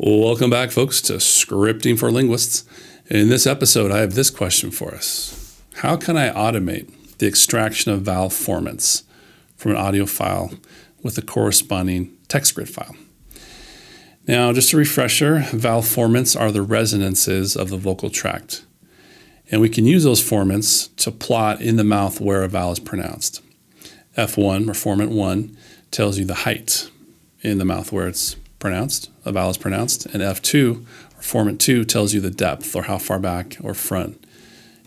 Welcome back, folks, to Scripting for Linguists. In this episode, I have this question for us How can I automate the extraction of vowel formants from an audio file with a corresponding text grid file? Now, just a refresher vowel formants are the resonances of the vocal tract. And we can use those formants to plot in the mouth where a vowel is pronounced. F1 or formant 1 tells you the height in the mouth where it's pronounced, a vowel is pronounced, and F2 or formant 2 tells you the depth or how far back or front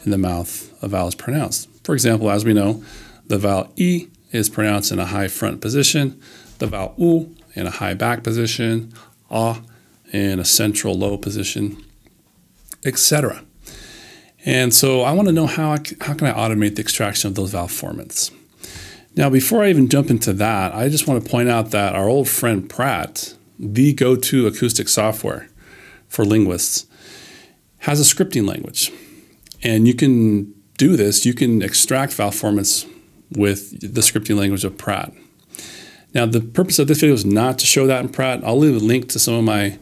in the mouth a vowel is pronounced. For example, as we know, the vowel E is pronounced in a high front position, the vowel U in a high back position, A in a central low position, etc. And so I want to know how, I, how can I automate the extraction of those vowel formants. Now, before I even jump into that, I just want to point out that our old friend Praat, the go to acoustic software for linguists, has a scripting language. And you can do this, you can extract vowel formants with the scripting language of Praat. Now, the purpose of this video is not to show that in Praat. I'll leave a link to some of my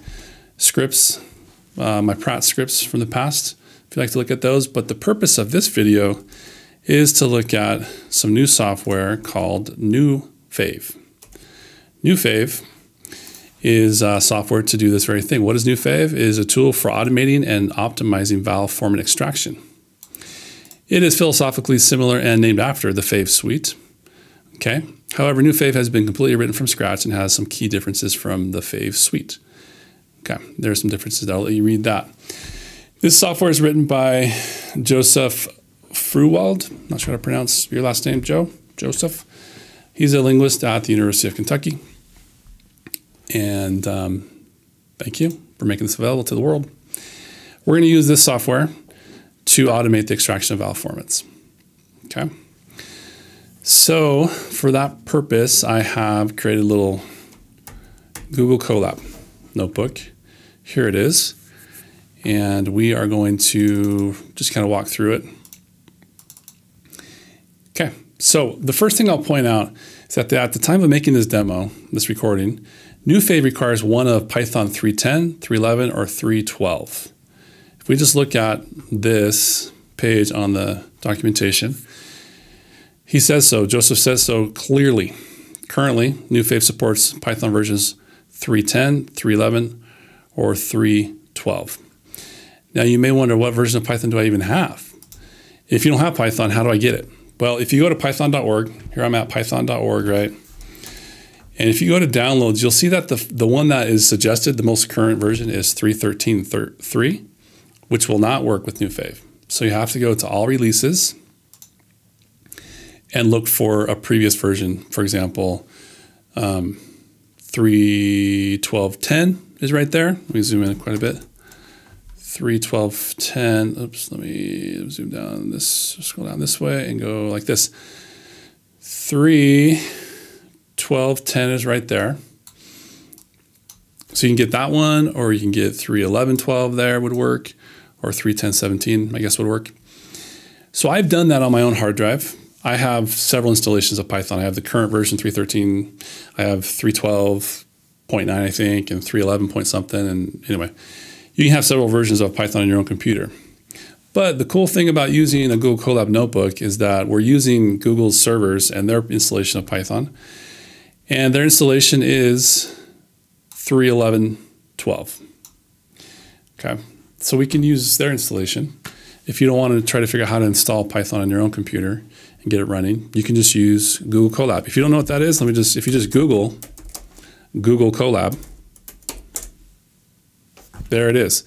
scripts, uh, my Praat scripts from the past, if you'd like to look at those. But the purpose of this video is to look at some new software called NewFave. NewFave is uh, software to do this very thing. What is NewFave? It is a tool for automating and optimizing vowel formant extraction. It is philosophically similar and named after the Fave suite. Okay. However, NewFave has been completely written from scratch and has some key differences from the Fave suite. Okay, there are some differences. I'll let you read that. This software is written by Joseph Fruehwald. Not sure how to pronounce your last name, Joe. Joseph. He's a linguist at the University of Kentucky. And um, thank you for making this available to the world. We're going to use this software to automate the extraction of vowel formants. Okay. So for that purpose, I have created a little Google Colab notebook. Here it is. And we are going to just kind of walk through it. Okay, so the first thing I'll point out is that at the time of making this demo, this recording, NewFave requires one of Python 3.10, 3.11, or 3.12. If we just look at this page on the documentation, he says so, Joseph says so clearly. Currently, NewFave supports Python versions 3.10, 3.11, or 3.12. Now, you may wonder what version of Python do I even have? If you don't have Python, how do I get it? Well, if you go to python.org, here I'm at python.org, right? And if you go to downloads, you'll see that the, the one that is suggested, the most current version, is 3.13.3, which will not work with NewFave. So you have to go to all releases and look for a previous version. For example, um, 3.12.10 is right there. Let me zoom in quite a bit. 3.12.10. Oops, let me zoom down this, scroll down this way and go like this. 3.12.10 is right there. So you can get that one, or you can get 3.11.12 there would work, or 3.10.17, I guess would work. So I've done that on my own hard drive. I have several installations of Python. I have the current version 3.13, I have 3.12.9, I think, and 3.11 point something. And anyway, you can have several versions of Python on your own computer. But the cool thing about using a Google Colab notebook is that we're using Google's servers and their installation of Python. And their installation is 3.11.12. Okay, so we can use their installation. If you don't want to try to figure out how to install Python on your own computer and get it running, you can just use Google Colab. If you don't know what that is, let me just, if you just Google Google Colab, there it is.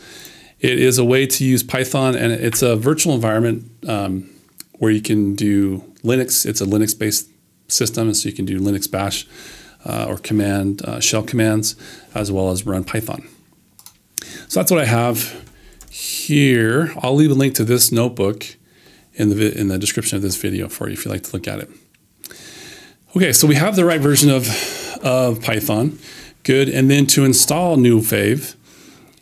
It is a way to use Python, and it's a virtual environment um, where you can do Linux. It's a Linux-based system, and so you can do Linux Bash uh, or command uh, shell commands, as well as run Python. So that's what I have here. I'll leave a link to this notebook in the in the description of this video for you if you'd like to look at it. Okay, so we have the right version of of Python. Good, and then to install NewFave,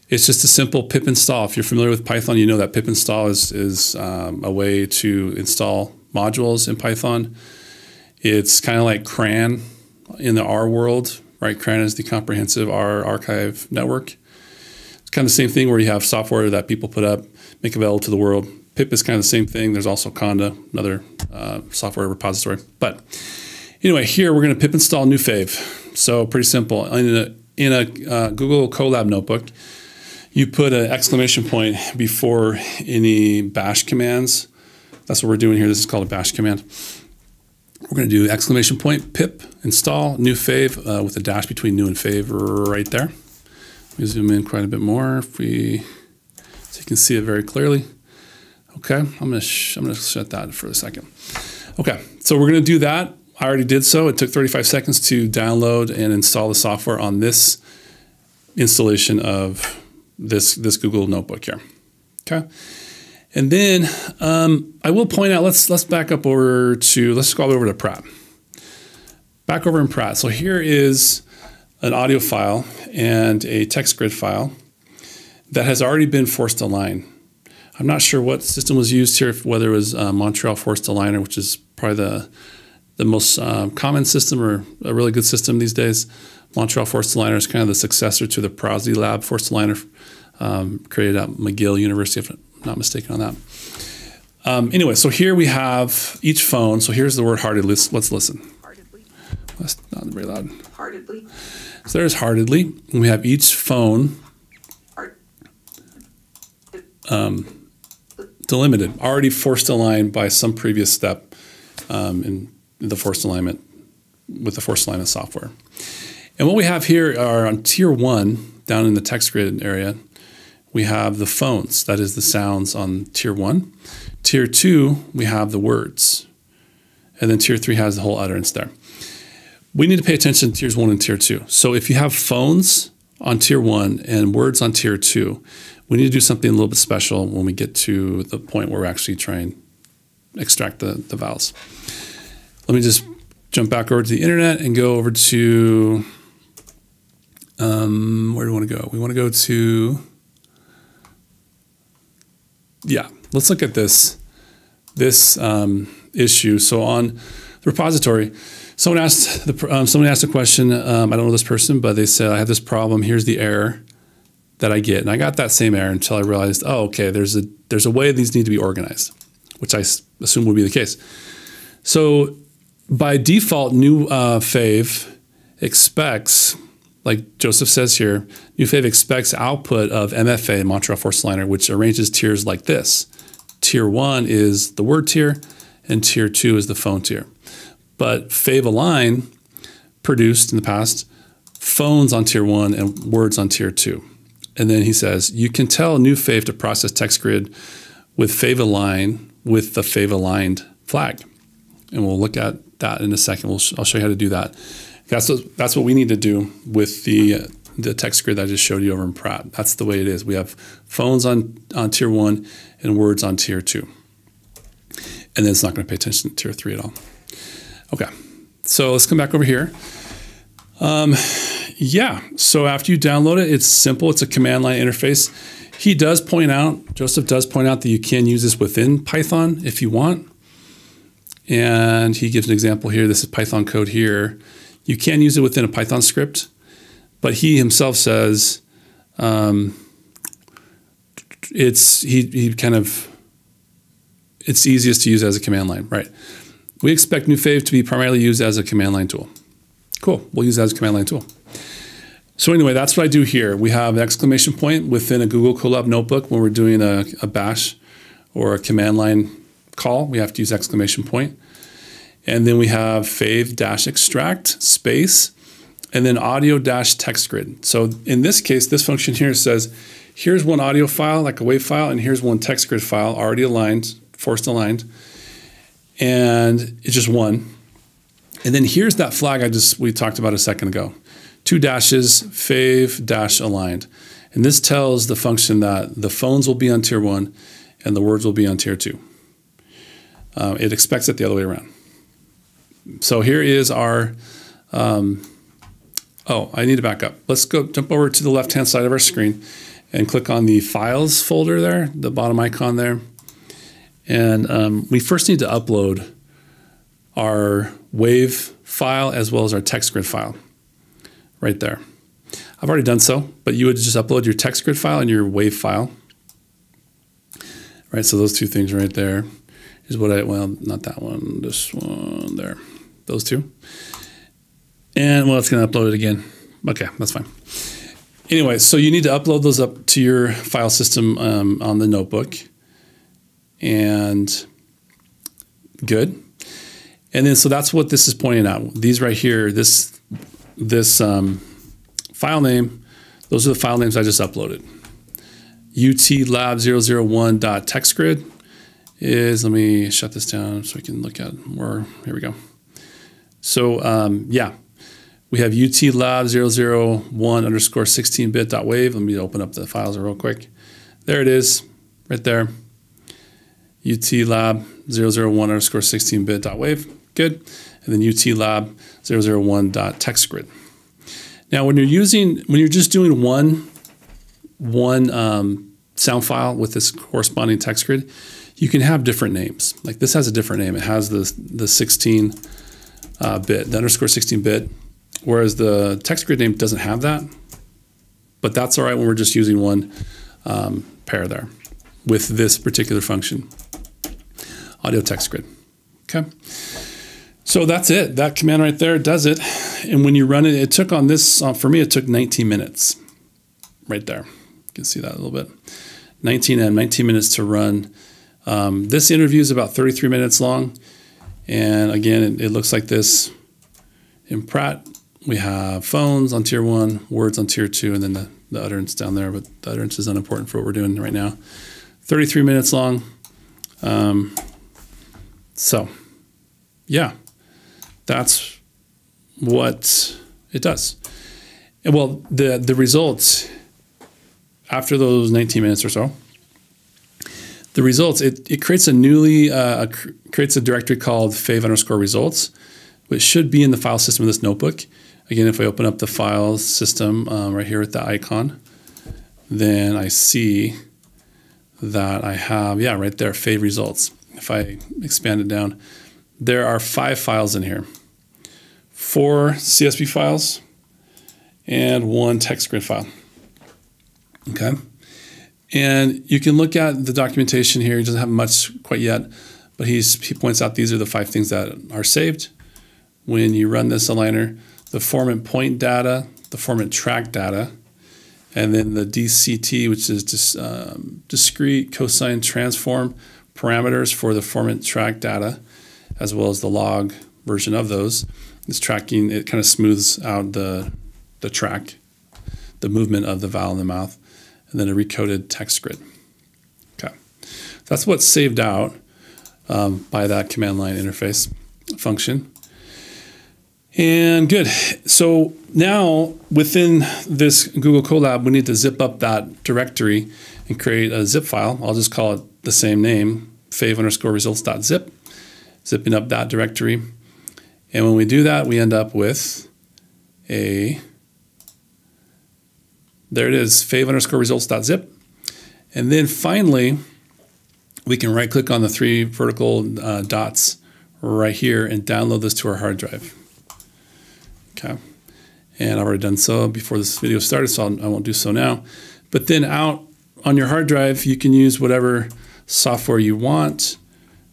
it's just a simple pip install. If you're familiar with Python, you know that pip install is, is um, a way to install modules in Python. It's kind of like CRAN in the R world, right? CRAN is the Comprehensive R Archive Network. It's kind of the same thing where you have software that people put up, make available to the world. pip is kind of the same thing. There's also Conda, another uh, software repository. But anyway, here we're going to pip install new fave. So pretty simple. In a, in a uh, Google Colab notebook, you put an exclamation point before any bash commands. That's what we're doing here. This is called a bash command. We're going to do exclamation point pip install new fave uh, with a dash between new and fave right there. Me zoom in quite a bit more if we so you can see it very clearly. Okay, I'm going to I'm to shut that for a second. Okay, so we're going to do that. I already did so. It took 35 seconds to download and install the software on this installation of this this Google Notebook here. Okay. And then um, I will point out, let's let's back up over to, let's go over to Praat. Back over in Praat. So here is an audio file and a text grid file that has already been forced align. I'm not sure what system was used here, whether it was uh, Montreal Forced Aligner, which is probably the the most uh, common system or a really good system these days. Montreal Forced Aligner is kind of the successor to the Prosodylab Forced Aligner um, created at McGill University, I'm not mistaken on that. Um, anyway, so here we have each phone. So here's the word heartedly. Let's, let's listen. Heartedly. That's not very loud. Heartedly. So there's heartedly. And we have each phone um, delimited, already forced aligned by some previous step um, in the forced alignment with the forced alignment software. And what we have here are on tier one, down in the text grid area, we have the phones, that is the sounds on tier one. Tier two, we have the words. And then tier three has the whole utterance there. We need to pay attention to tiers one and tier two. So if you have phones on tier one and words on tier two, we need to do something a little bit special when we get to the point where we're actually trying to extract the, the vowels. Let me just jump back over to the internet and go over to um, where do we want to go? We want to go to yeah, let's look at this this um, issue. So on the repository, someone asked the um, someone asked a question. Um, I don't know this person, but they said I have this problem. Here's the error that I get, and I got that same error until I realized, oh, okay, there's a there's a way these need to be organized, which I assume would be the case. So by default, new uh, fave expects like Joseph says here, NewFave expects output of MFA, Montreal Forced Aligner, which arranges tiers like this. Tier one is the word tier, and tier two is the phone tier. But Fave Align produced in the past phones on tier one and words on tier two. And then he says, you can tell NewFave to process text grid with Fave Align with the Fave Aligned flag. And we'll look at that in a second. We'll I'll show you how to do that. That's what, that's what we need to do with the the text grid that I just showed you over in Praat. That's the way it is. We have phones on, on tier one and words on tier two. And then it's not going to pay attention to tier three at all. Okay, so let's come back over here. Um, yeah, so after you download it, it's simple. It's a command line interface. He does point out, Joseph does point out that you can use this within Python if you want. And he gives an example here. This is Python code here. You can use it within a Python script, but he himself says um, it's he, he kind of it's easiest to use as a command line, right? We expect NewFave to be primarily used as a command line tool. Cool, we'll use that as a command line tool. So anyway, that's what I do here. We have an exclamation point within a Google Colab notebook when we're doing a, a bash or a command line call. We have to use exclamation point. And then we have fave dash extract space and then audio dash text grid. So in this case, this function here says, here's one audio file, like a WAV file, and here's one text grid file already aligned, forced aligned. And it's just one. And then here's that flag I just we talked about a second ago. Two dashes, fave dash aligned. And this tells the function that the phones will be on tier one and the words will be on tier two. Uh, it expects it the other way around so here is our, um, oh, I need to back up. Let's go jump over to the left-hand side of our screen and click on the files folder there, the bottom icon there. And um, we first need to upload our WAV file as well as our text grid file right there. I've already done so, but you would just upload your text grid file and your wave file. Right, so those two things right there is what I, well, not that one, this one there, those two. And well, it's going to upload it again. Okay, that's fine. Anyway, so you need to upload those up to your file system um, on the notebook. And good. And then, so that's what this is pointing out. These right here, this, this um, file name, those are the file names I just uploaded. utlab001.textgrid is, let me shut this down so we can look at more. Here we go. So um, yeah, we have utlab001 underscore 16bit.wave. Let me open up the files real quick. There it is, right there. utlab001 underscore 16bit.wave. Good. And then utlab001.textgrid. Now, when you're using, when you're just doing one, one um, sound file with this corresponding text grid, you can have different names. Like this has a different name. It has the, the 16 uh, bit, the underscore 16 bit, whereas the text grid name doesn't have that. But that's all right when we're just using one um, pair there with this particular function, audio text grid. Okay. So that's it. That command right there does it. And when you run it, it took on this, uh, for me, it took 19 minutes right there. You can see that a little bit. 19 and 19 minutes to run um, this interview is about 33 minutes long. And again, it, it, looks like this in Praat. We have phones on tier one, words on tier two, and then the, the utterance down there. But the utterance is unimportant for what we're doing right now. 33 minutes long. Um, so, yeah, that's what it does. And well, the, the results after those 19 minutes or so the results, it, it creates a newly uh, creates a directory called fave underscore results, which should be in the file system of this notebook. Again, if I open up the file system um, right here with the icon, then I see that I have, yeah, right there, fave results. If I expand it down, there are five files in here. Four CSV files and one text grid file. Okay. And you can look at the documentation here. He doesn't have much quite yet, but he's, he points out these are the five things that are saved when you run this aligner. The formant point data, the formant track data, and then the DCT, which is dis, um, discrete cosine transform parameters for the formant track data, as well as the log version of those. It's tracking, it kind of smooths out the, the track, the movement of the vowel in the mouth and then a recoded text grid. Okay, that's what's saved out um, by that command line interface function. And good. So now within this Google Colab, we need to zip up that directory and create a zip file. I'll just call it the same name, fave underscore results.zip, zipping up that directory. And when we do that, we end up with a there it is, fave underscore results.zip. And then finally, we can right click on the three vertical uh, dots right here and download this to our hard drive. Okay. And I've already done so before this video started, so I'll, I will not do so now. But then out on your hard drive, you can use whatever software you want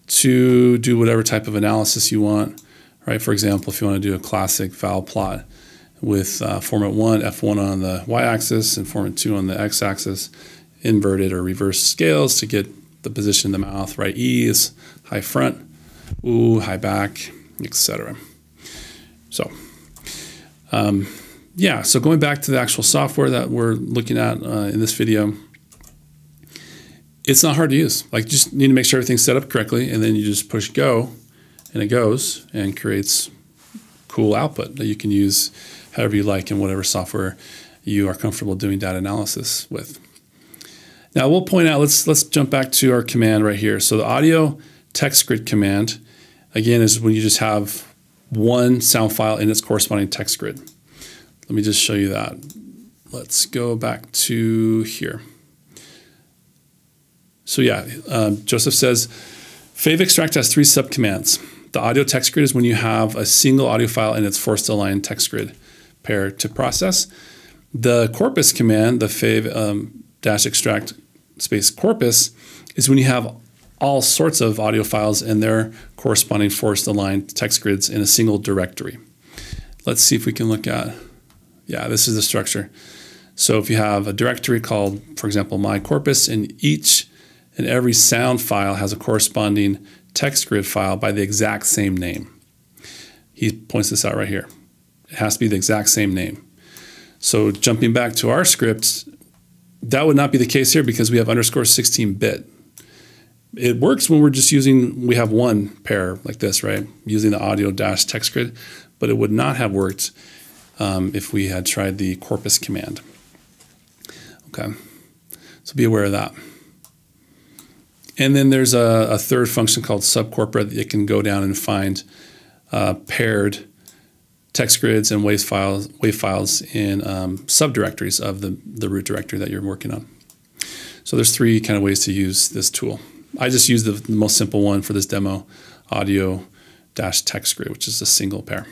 to do whatever type of analysis you want, right? For example, if you want to do a classic vowel plot, with uh, formant 1, F1 on the y-axis and formant 2 on the x-axis, inverted or reverse scales to get the position of the mouth, right? E is high front, ooh, high back, etc. So, um, yeah, so going back to the actual software that we're looking at uh, in this video, it's not hard to use. Like, just need to make sure everything's set up correctly, and then you just push go, and it goes and creates cool output that you can use however you like in whatever software you are comfortable doing data analysis with. Now we'll point out, let's, let's jump back to our command right here. So the audio text grid command, again, is when you just have one sound file in its corresponding text grid. Let me just show you that. Let's go back to here. So yeah, um, Joseph says, Fave extract has three subcommands. The audio text grid is when you have a single audio file in its forced align text grid pair to process. The corpus command, the fave um, dash extract space corpus, is when you have all sorts of audio files and their corresponding forced aligned text grids in a single directory. Let's see if we can look at, yeah, this is the structure. So if you have a directory called, for example, my corpus, and each and every sound file has a corresponding text grid file by the exact same name. He points this out right here. It has to be the exact same name. So jumping back to our script, that would not be the case here because we have underscore 16 bit. It works when we're just using, we have one pair like this, right? Using the audio dash text grid, but it would not have worked um, if we had tried the corpus command. Okay, so be aware of that. And then there's a, a third function called subcorpora that you can go down and find uh, paired text grids and wave files, WAV files in um, subdirectories of the, the root directory that you're working on. So there's three kind of ways to use this tool. I just use the, the most simple one for this demo, audio dash text grid, which is a single pair.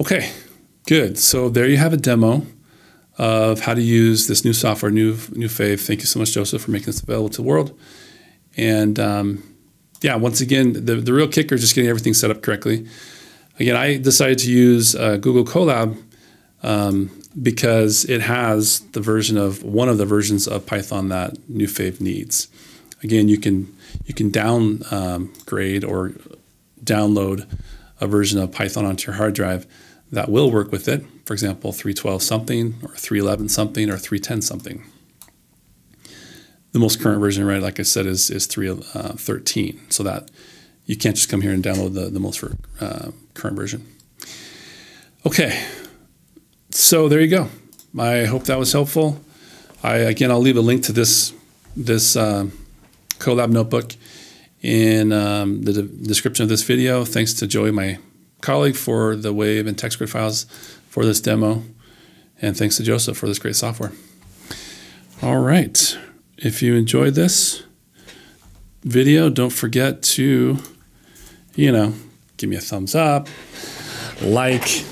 Okay, good. So there you have a demo of how to use this new software, new new Fave. Thank you so much, Joseph, for making this available to the world. And um, yeah, once again, the, the real kicker is just getting everything set up correctly. Again, I decided to use uh, Google Colab um, because it has the version of one of the versions of Python that NewFave needs. Again, you can you can downgrade um, or download a version of Python onto your hard drive that will work with it. For example, 312 something or 311 something or 310 something. The most current version, right, like I said, is is 313. Uh, so that you can't just come here and download the, the most uh, current version. Okay, so there you go. I hope that was helpful. I again, I'll leave a link to this this uh, Colab notebook in um, the de description of this video. Thanks to Joey, my colleague, for the Wave and TextGrid files for this demo, and thanks to Joseph for this great software. All right, if you enjoyed this video, don't forget to, you know, give me a thumbs up, like.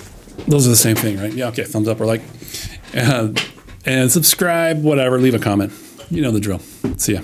Those are the same thing, right? Yeah, okay, thumbs up or like. Uh, and subscribe, whatever, leave a comment. You know the drill. See ya.